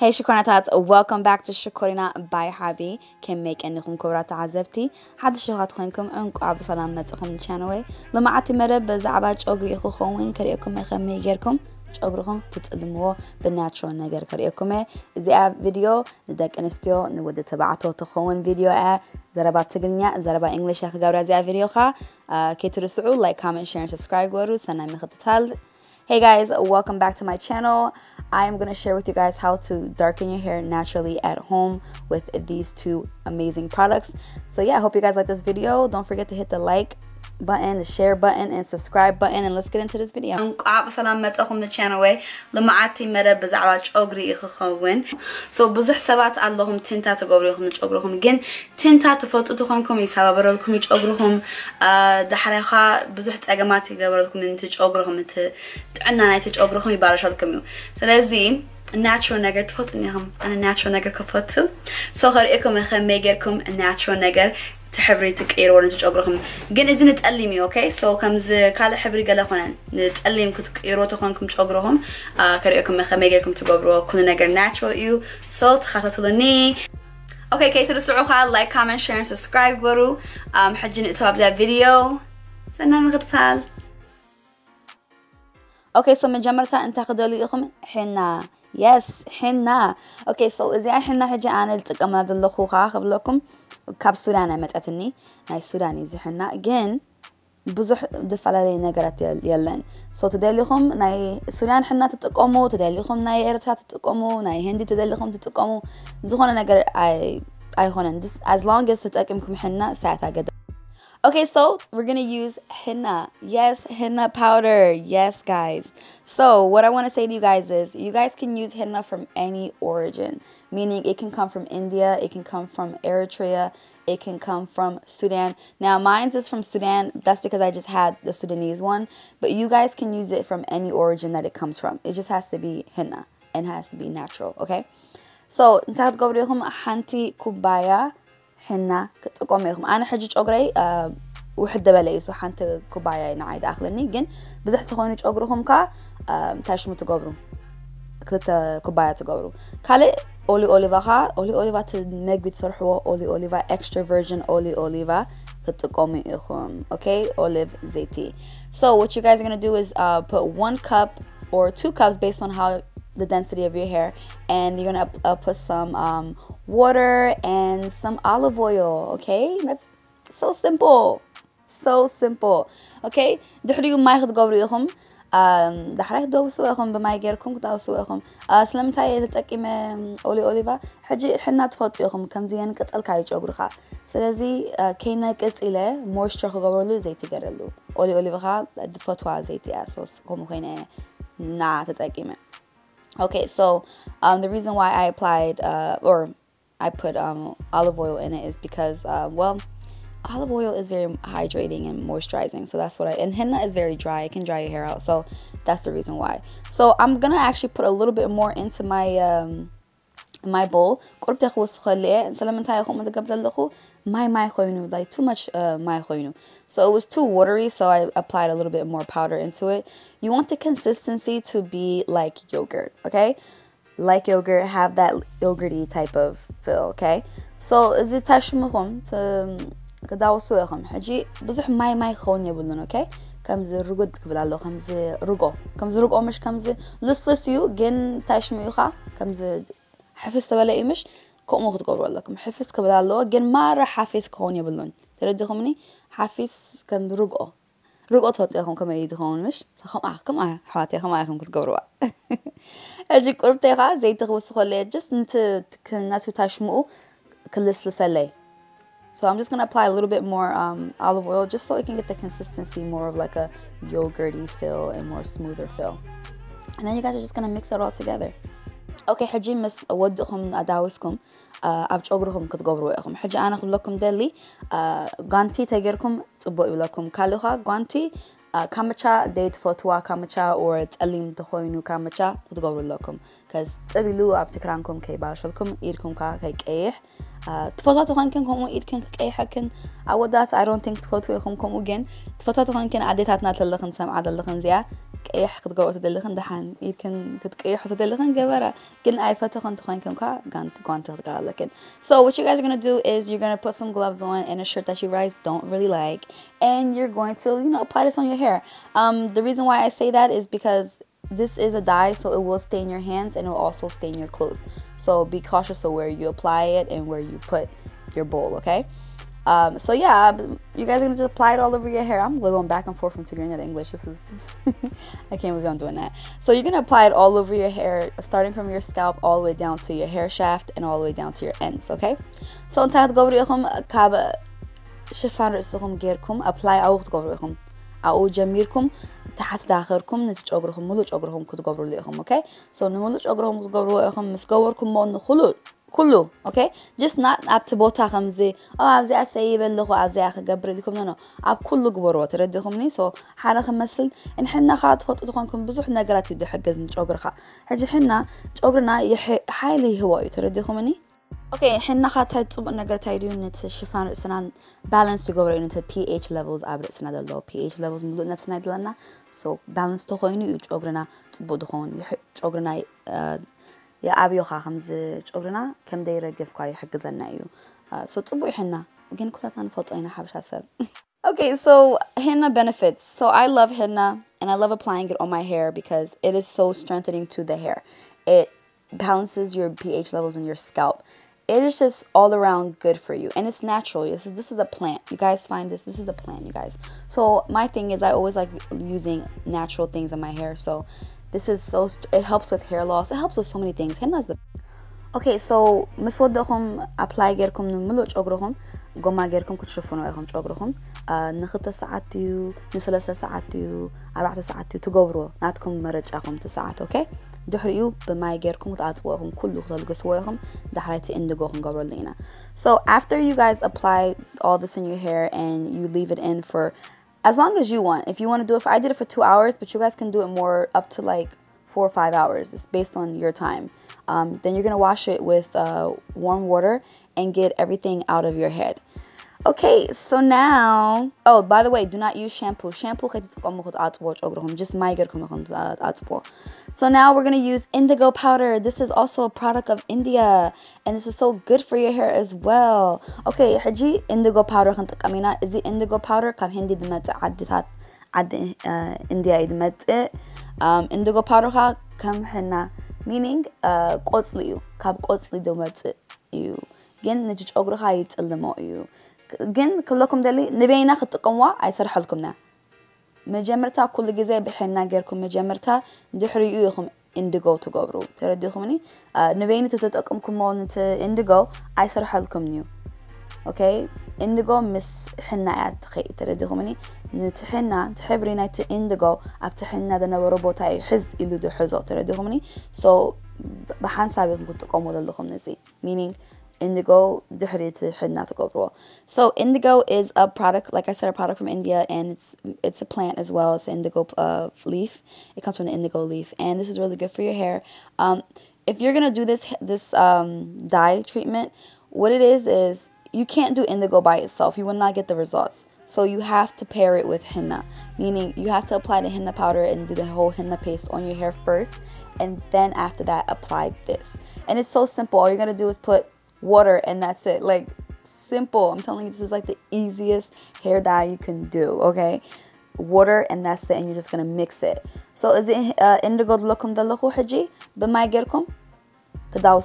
Hey Shakonatats, welcome back to Shakorina by Habi. Can make انكم كبرات عزبتي حد شهات خوينكم انكو عب سلام نتقم channel لما عتي مرة بزعبا چوغري اخو خوين كريكم مخمي غيركم ጨጉርኹም ትጥልምዎ ብናቹራል ነገር ከሪአኩም እየ እዚኣ ቪድዮ ንደቂ ኣንስትዮ ንወዲ ተባዕትዮ ትኸውን ቪድዮ እያ ዘረባ ትግርኛ ዘረባ እንግሊሽ እያ ክገብራ እዚኣ ቪድዮ ኻ ከይትርስዑ ላይክ ኮመንት ሼር ሰብስክራይብ ገበሩ ሰናይ ምክትታል Hey guys, welcome back to my channel. I am going to share with you guys how to darken your hair naturally at home with these two amazing products. So yeah, I hope you guys like this video. Don't forget to hit the like button, the share button, and subscribe button, and let's get into this video. እንቋዕ ብሰላም መፀኹም ንቻነል ወይ ልምዓቲ መደብ ብዛዕባ ጨጉሪ ክኸውን ሶ ብዙሕ ሰባት ኣለኹም ትንታ ትገብሩ ኢኹም ንጨጉርኹም ግን ትንታ ትፈልጡ ትኾንኩም ይሰባበረልኩም እዩ ጨጉርኹም ዳሕሪኻ ብዙሕ ፀገማት ይገበረልኩም ነቲ ጨጉርኹም እቲ ጥዕና ናይቲ ጨጉርኹም ይባለሸልኩም እዩ ስለዚ ናቹራል ነገር ትፈልጡን ኢኹም ኣነ ናቹራል ነገር ክፈቱ ሶ ከሪእኩም ከመይ ጌርኩም ናቹራል ነገር تحبري تكير ولا تجاقركم جن إذا نتألمي أوكي سو كم ز كلا حبري قال خنا نتألم كم تخانكم تجاقرهم كريكم خميجكم تجبروا كنا نجر ناتشرال يو سو تخاطر لني أوكي كي ترسلوا خال لايك كومنت شير سبسكرايب برو أم حجنا إتوب ذا فيديو سنة مغتال أوكي سو من جمرتا انت خدولي اخم حنا يس حنا أوكي سو اذا حنا حاجة أنا التقم هذا اللخوخه قبلكم ካብ ሱዳን መፀትኒ ናይ ሱዳን እዩ ዝሕና ግን ብዙሕ ዝተፈላለየ ነገራት የለን ሶ ትደሊኹም ናይ ሱዳን ሕና ትጥቀሙ ትደሊኹም ናይ ኤርትራ ትጥቀሙ ናይ ህንዲ ትደሊኹም ትጥቀሙ ዝኾነ ነገር ኣይኮነን as long as ተጠቂምኩም ሕና ሰዓት ኣገዳ Okay, so we're gonna use henna. Yes, henna powder. Yes, guys. So, what I wanna say to you guys is you guys can use henna from any origin, meaning it can come from India, it can come from Eritrea, it can come from Sudan. Now, mine's is from Sudan. That's because I just had the Sudanese one, but you guys can use it from any origin that it comes from. It just has to be henna and has to be natural, okay? So, انت هتقولي لهم حنتي كوباية ውሕድ በለ እዩ ሓንቲ ኩባያ ንዓይ ደኣኽለኒ ግን ብዙሕ ተኾይኑ ጨጉርኹም ካ እንታይ ሽሙ ትገብሩ ክልተ ኩባያ ትገብሩ ካልእ ኦሊ ኦሊቫ ካ ኦሊ ኦሊቫ እቲ መግቢ ትሰርሕዎ ኦሊ ኦሊቫ ኤክስትራ ቨርዥን ኦሊ ኦሊቫ ክትጥቀሙ ኢኹም ኦኬ ኦሊቭ ዘይቲ so what you guys are going to do is uh, put one cup or two cups based on how the density of your hair and you're gonna uh, put some um, water and some olive oil okay that's so simple so simple. Okay? دحريهم ما يخد قبريهم دحريت دو سواهم بماي غيركم كتاو سواهم سلمتا يتتقيم أولي أوليفا. حجي حنا تفطيهم كم زين قتل كاي جغرخا سلازي آه، كينا كت إلى قتله مويستر قبرلو زيت يغرلو أولي أوليفا دفتوا زيت أسوس. كوم كاينة نا تتقيم Okay, so um, the reason why I applied uh, or I put um, olive oil in it is because, uh, well, olive oil is very hydrating and moisturizing. So that's what I, and henna is very dry. It can dry your hair out. So that's the reason why. So I'm going to actually put a little bit more into my, um, my bowl. قربت أخوص خليه سلامتها يخو متقبل اللخو my my khoinu like too much uh, my khoinu so it was too watery so I applied a little bit more powder into it you want the consistency to be like yogurt okay like yogurt have that yogurty type of feel okay so is it tashmuhum გადავასვე ხამხაჯი ბუზუჰ მაი მაი ხონე ბულონ ოკეი كمزي رقد كبدالو كمزي رقو كمزي رقو مش كمزي لس لس يو جن تاش ميوخا كمزي حفز تبلا إيمش كم وقت قبل لكم قبل كبدالو جن ما راح حافظ كوني بلون تردخمني حفز كم رقو رقو تهتيهم كم يدخون مش تخم آه كم آه حواتي خم آه خم كنت قبل أجي قربتي خا زي تخوص خليه جس نت كناتو تاش مو كلس لسالي So I'm just going to apply a little bit more um, olive oil just so it can get the consistency more of like a yogurty feel and more smoother feel. And then you guys are just going to mix it all together. Okay, حجي مس اودكم اداوسكم ابج اقرهم كنت قبرويهم حجي انا اخذ لكم دلي غانتي تاجركم تبوي لكم كالوها غانتي كامتشا ديت فوتوا كامتشا اور تقليم تخوينو كامتشا تقبرو لكم كز تبي لو ابتكرانكم كي باشلكم ايركم كا كي كيح تفوتاتو خان كان كومو إيد كان كأي حكن عودات I don't think تفوتو يخم كومو جن تفوتاتو خان كان عديت هاتنا تلخن سام عدا اللخن زيا كأي حق تجوا تدلخن دحان إيد كان كت كأي حق تدلخن جبرة كن أي فتو خان تخان كم كا قانت قانت تلقى لكن so what you guys are gonna do is you're gonna put some gloves on and a shirt that you guys don't really like and you're going to you know apply this on your hair. Um the reason why I say that is because this is a dye so it will stain your hands and it will also stain your clothes so be cautious of where you apply it and where you put your bowl okay um, so yeah, you guys are gonna just apply it all over your hair. I'm going back and forth from Tigrinya to English. This is, I can't believe I'm doing that. So you're gonna apply it all over your hair, starting from your scalp all the way down to your hair shaft and all the way down to your ends, okay? So انت هتقبروا إخم كاب شفان رأسكم غيركم apply أو تقبروا إخم أو جميركم تحت داخلكم نتج أجرهم ملوش أجرهم كتقبروا لي إخم okay? So نملوش أجرهم كتقبروا إخم مسقوركم ما نخلو كله اوكي just not اب تبوتا خمزي او ابزي اسيب اللغو ابزي اخ قبر لكم نو اب كله قبرو تردخمني سو حالا خمسل ان حنا خاط فوت دخونكم بزح نغرات يدي حجز نجوغرخا حجي حنا جوغرنا Okay, henna ka tai tsub na gata idu nit shifan sanan balance to go right into pH levels abr sanad lo pH levels mulu nap sanad lana so balance to khoyni u chogrena tsub do khon chogrena uh, ya abyo kha khamz chogrena kem de regif kwa yhgizana yu uh, so tsub henna again kulat nan foto ina habsha Okay, so henna benefits. So I love henna and I love applying it on my hair because it is so strengthening to the hair. It balances your pH levels in your scalp it is just all around good for you and it's natural. This is, this is a plant. You guys find this this is a plant you guys. So my thing is i always like using natural things in my hair so this is so it helps with hair loss. It helps with so many things. Henna is the اوكي apply مسودهم ابلاي غيركم نملو شغرهم قوما غيركم كتشوفون وياهم saatu نخت ساعتو نسلسة ساعتو أربعة ساعتو تقورو نعطكم مرجعكم تساعات اوكي okay? መረጫኹም እቲ ሰዓት ኦኬ ድሕሪኡ ብማይ ጌርኩም ክትኣፅዎ ኢኹም ኩሉ ክተልግስዎ ኢኹም ዳሕራይ እቲ ኢንዲጎ ክንገብረሉ ኢና so after you guys apply all this in your hair and you leave it in for as long as you want. If you want to do it, for, I did it for two hours, but you guys can do it more up to like four or five hours. It's based on your time. Um, then you're gonna wash it with uh, warm water and get everything out of your head. Okay, so now, oh, by the way, do not use shampoo. Shampoo خیلی تقام خود عطبو چقدرهم جس مایگر کم خم عطبو. So now we're gonna use indigo powder. This is also a product of India, and this is so good for your hair as well. Okay, حجي indigo powder خنت قمينا. Is the indigo powder كم هندي دمت عدتات عد India دمت um, indigo powder خا كم حنا meaning قطليو كاب قطلي دمت you. جن نجج أجرها يتقلموا you. ግን ክብለኩም ደሊ ንበይና ክትጥቀምዋ ኣይሰርሐልኩምና መጀመርታ ኩሉ ግዜ ብሕና ጌርኩም መጀመርታ ድሕሪኡ ኢኹም ኢንዲጎ ትገብሩ ተረዲኹምኒ ንበይኒ ተተጠቀምኩሞ ነቲ ኢንዲጎ ኣይሰርሐልኩም እዩ ኦኬ ኢንዲጎ ምስ ሕና እያ ትኸይድ ተረዲኹምኒ ነቲ ሕና እቲ ሕብሪ ናይቲ ኢንዲጎ ኣብቲ ሕና ዝነበሮ ቦታ እዩ ሕዝ ኢሉ ዝሕዞ ተረዲኹምኒ ሶ ብሓንሳብ ኢኹም ክትጥቀሙ ዘለኹም ነዚ ሚኒንግ indigo so indigo is a product like i said a product from india and it's it's a plant as well. It's an indigo uh, leaf. It comes from the indigo leaf and this is really good for your hair. Um, if you're gonna do this this um, dye treatment what it is is you can't do indigo by itself. You will not get the results. So you have to pair it with henna meaning you have to apply the henna powder and do the whole henna paste on your hair first and then after that apply this. And it's so simple. All you're gonna do is put water, and that's it. Like, simple. I'm telling you, this is like the easiest hair dye you can do, okay? Water, and that's it, and you're just gonna mix it. So, is it uh, indigo lokum دلخو حجي بما يجيلكم تداو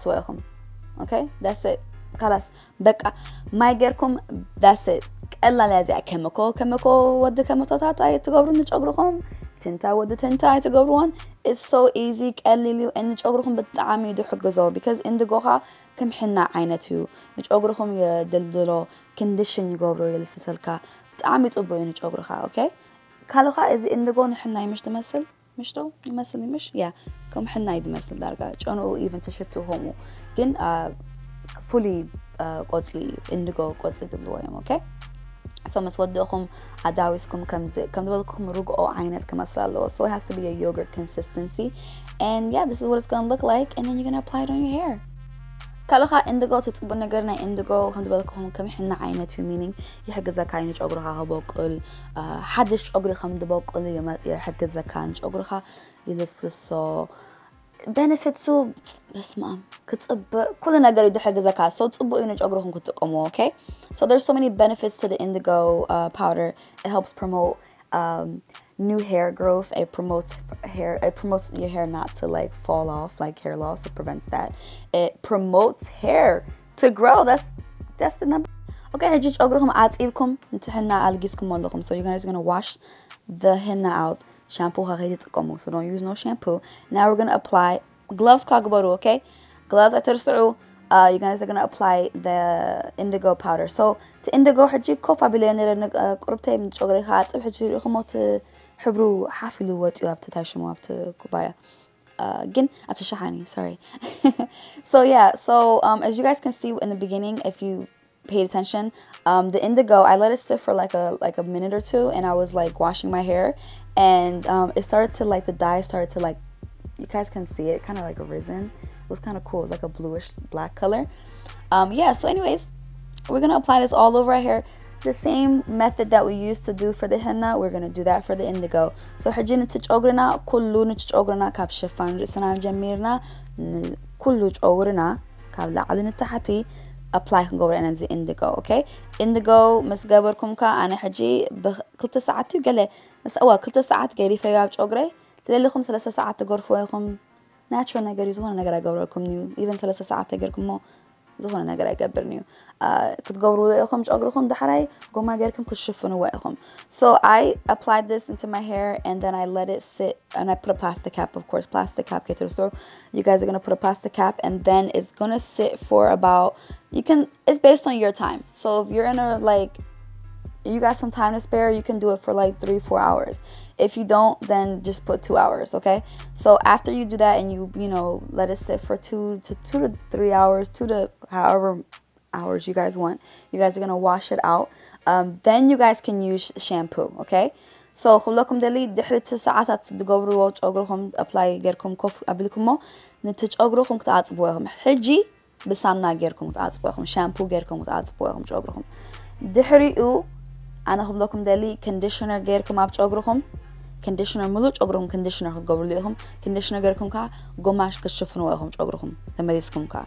Okay, that's it. خلاص بقى ما يجيلكم that's it. إلا لازع كمكو كمكو ود كمطاطات أي تقبرون نج أقرقهم تنتا ود تنتا أي تقبرون It's so easy قللوا إن نج أقرقهم بتعامي دو حق زور because indigo ها كم حنا عينتو نج أجرهم يدلدلو كنديشن يقبرو يلسسلكا تعمي تقبل نج أجرها أوكي؟ كالوخا إذا إندقون حنا يمش تمثل مش تو يمثل يمش؟ يا كم حنا يد يدمثل درجة جانو إيفن تشتو همو جن فولي قدسلي إندقو قدسلي يوم أوكي؟ so مس ودوخم أداويسكم كم زي كم دبلكم رجعوا عينت كم أصلا so it has to be a yogurt consistency. And yeah this is what it's gonna look like and then you're gonna apply it on your hair. kalaqa indigo tutubanagarna indigo handbal kohom kami xina ayna to meaning yahagaza kainaj ograha habokol hadish ogri khamdabokol yama yahagaza kanj ograha yilisliso بس بسمع كتصب كل نقدر يدو حاجة زكاة so تصبوا إنه جأجرهم كنت تقوموا أوكي so there's so many benefits to the indigo uh, powder it helps promote um, new hair growth. It promotes hair. It promotes your hair not to like fall off, like hair loss. It prevents that. It promotes hair to grow. That's that's the number. Okay, حجيج اقولكم عاتقيبكم نتحنا على قيسكم so you guys are gonna wash the henna out shampoo غادي so don't use no shampoo now we're gonna apply gloves كاغبرو okay gloves اترسعوا uh, you guys are going to apply the indigo powder. So to indigo حتجيب كوفا بلين لأن قربتي من شغل خاطب حتجي خموت حبرو حافلو وات يو أبت تاشمو أبت kubaya. again uh, atashahani sorry. So yeah. So um, as you guys can see in the beginning if you paid attention um, the indigo I let it sit for like a like a minute or two and I was like washing my hair. And um, it started to like the dye started to like you guys can see it kind of like risen was kind of cool it was like a bluish black color. Um yeah so anyways we're gonna apply this all over our hair. The same method that we used to do for the henna we're gonna do that for the indigo. So apply and go over and indigo okay? Indigo miss gabor kumka ana haji kulta saat yu gale. Mas awa kulta saat gari fayu ab chogre tada li khum salasa saat gori natural nagari zuhuna nagara gawrakumniu even salasa saat agarkumo zuhuna nagara gabrniu kutgawrudeekhom jogrokhom daharay goma agarkum kutshufunuweekhom so i applied this into my hair and then i let it sit and i put a plastic cap of course plastic cap get to you guys are going to put a plastic cap and then it's going to sit for about you can it's based on your time. So if you're in a like you got some time to spare, you can do it for like three, four hours. If you don't, then just put two hours, okay? So after you do that and you, you know, let it sit for two to two to three hours, two to however hours you guys want, you guys are gonna wash it out. Um, then you guys can use shampoo, okay? سو so, خلوكم دلي دحر تسعة تتقبروا ووج أقرهم أبلاي غيركم كوف قبلكم نتج أقرهم تعطبوهم حجي بسامنا غيركم تعطبوهم شامبو غيركم تعطبوهم جوقرهم دحري أنا هم لكم دالي كونديشنر غيركم ابچ اغرهم كونديشنر ملوچ اغرهم كونديشنر هقبر لهم. كونديشنر غيركم كا قماش كشفنوا لهم اغرهم لما ديسكم كا.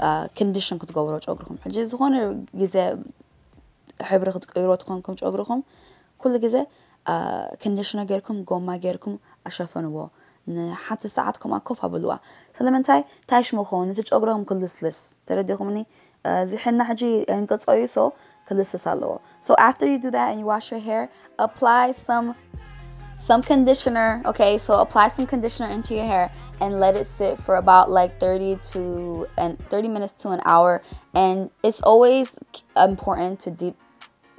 آه، كونديشن كنت قبروا اغرهم حجي زغون جزا حبر خد قيروت خونكم اغرهم كل جزا آه، كونديشنر غيركم قما غيركم أشفنوا. حتى ساعتكم اكوف أبلوا. سلمنتاي تايش مخون تج اغرهم كل سلس ترديهم ني آه، زي حنا حجي انقطعوا يسو يعني Kalisa So after you do that and you wash your hair, apply some some conditioner okay? So apply some conditioner into your hair and let it sit for about like 30 to and 30 minutes to an hour. And it's always important to deep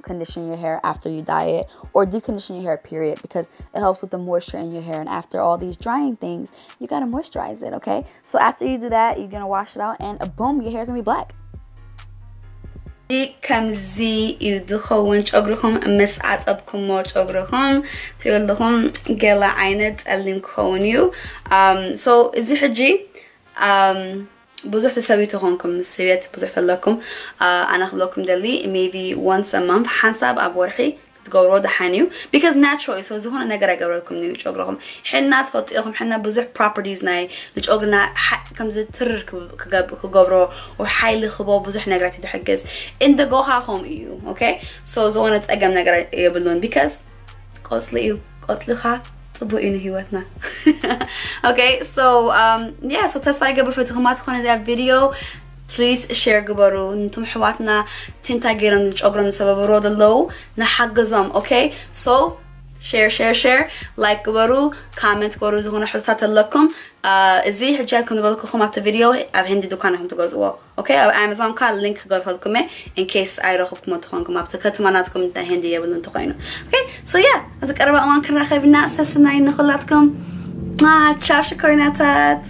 condition your hair after you dye it or deep condition your hair period because it helps with the moisture in your hair. And after all these drying things you got to moisturize it okay? So after you do that you're gonna wash it out and boom your hair's gonna be black. ከምዚ እዩ ዝኸውን ጨጉርኩም ምስ ዓፀብኩሞ ጨጉርኩም ትሪኦ ኣለኹም ገለ ዓይነት ፀሊም ክኸውን እዩ ሶ እዚ ሕጂ ብዙሕ ተሰቢቱ ኮንኩም ምስ ስቤት ብዙሕ ተለኩም ኣነ ክብለኩም ደሊ ሜቢ ዋንስ ኣማንት ሓንሳብ ኣብ ወርሒ gowrooda xaniyo because natural is hoos hona nagara gowroodkum niyo jograhum xinnaad hot iqum xinna buzuh properties nay lij ogna kamza tirir ka gowro oo xayli khubo buzuh nagara tida xaggas inda goha hom iyo okay so zona tsagam nagara yablun because qosli iyo qotliha طبقين هيوتنا okay so um yeah so تسفى قبل فتخمات خونة ده فيديو بليز شير قبرو نتم حواتنا تنتاجيرن نج أقرن سبب رود اللو نحقزم أوكي سو so, شير شير شير لايك قبرو كومنت قبرو زغنا حسات لكم زي حجاكم نبلكم خم على فيديو أب هندي دكانهم تجوزوا أوكي أب أمازون كان لينك قرف لكم إن كيس أي رخبكم تخونكم أب هندي تهندي يبلون تخينو أوكي سو يا أذكر أبغى أمان كنا خبينا أساسنا إن خلاتكم ما تشاش كورناتات